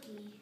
cookie.